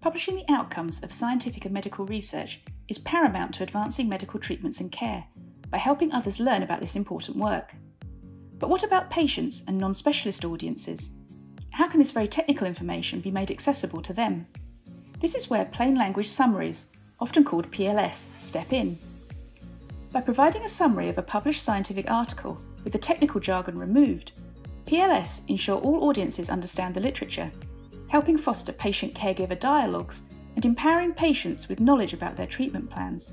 Publishing the outcomes of scientific and medical research is paramount to advancing medical treatments and care by helping others learn about this important work. But what about patients and non specialist audiences? How can this very technical information be made accessible to them? This is where plain language summaries, often called PLS, step in. By providing a summary of a published scientific article with the technical jargon removed, PLS ensure all audiences understand the literature, helping foster patient caregiver dialogues and empowering patients with knowledge about their treatment plans.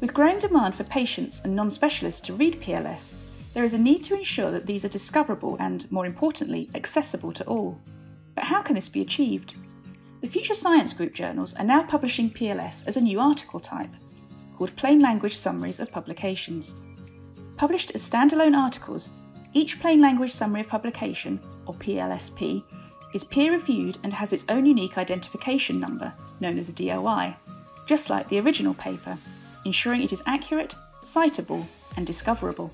With growing demand for patients and non specialists to read PLS, there is a need to ensure that these are discoverable and, more importantly, accessible to all. But how can this be achieved? The Future Science Group journals are now publishing PLS as a new article type, called Plain Language Summaries of Publications. Published as standalone articles, each Plain Language Summary of Publication, or PLSP, is peer reviewed and has its own unique identification number, known as a DOI, just like the original paper, ensuring it is accurate, citable, and discoverable.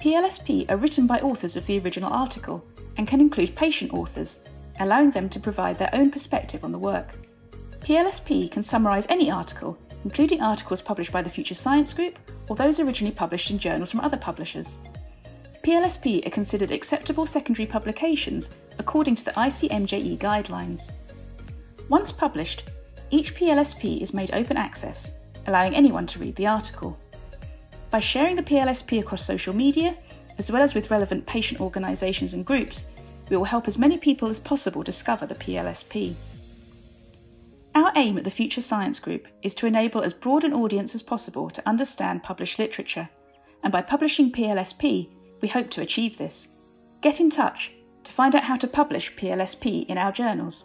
PLSP are written by authors of the original article and can include patient authors, allowing them to provide their own perspective on the work. PLSP can summarise any article, including articles published by the Future Science Group or those originally published in journals from other publishers. PLSP are considered acceptable secondary publications according to the ICMJE guidelines. Once published, each PLSP is made open access, allowing anyone to read the article. By sharing the PLSP across social media, as well as with relevant patient organisations and groups, we will help as many people as possible discover the PLSP. Our aim at the Future Science Group is to enable as broad an audience as possible to understand published literature, and by publishing PLSP, we hope to achieve this. Get in touch to find out how to publish PLSP in our journals.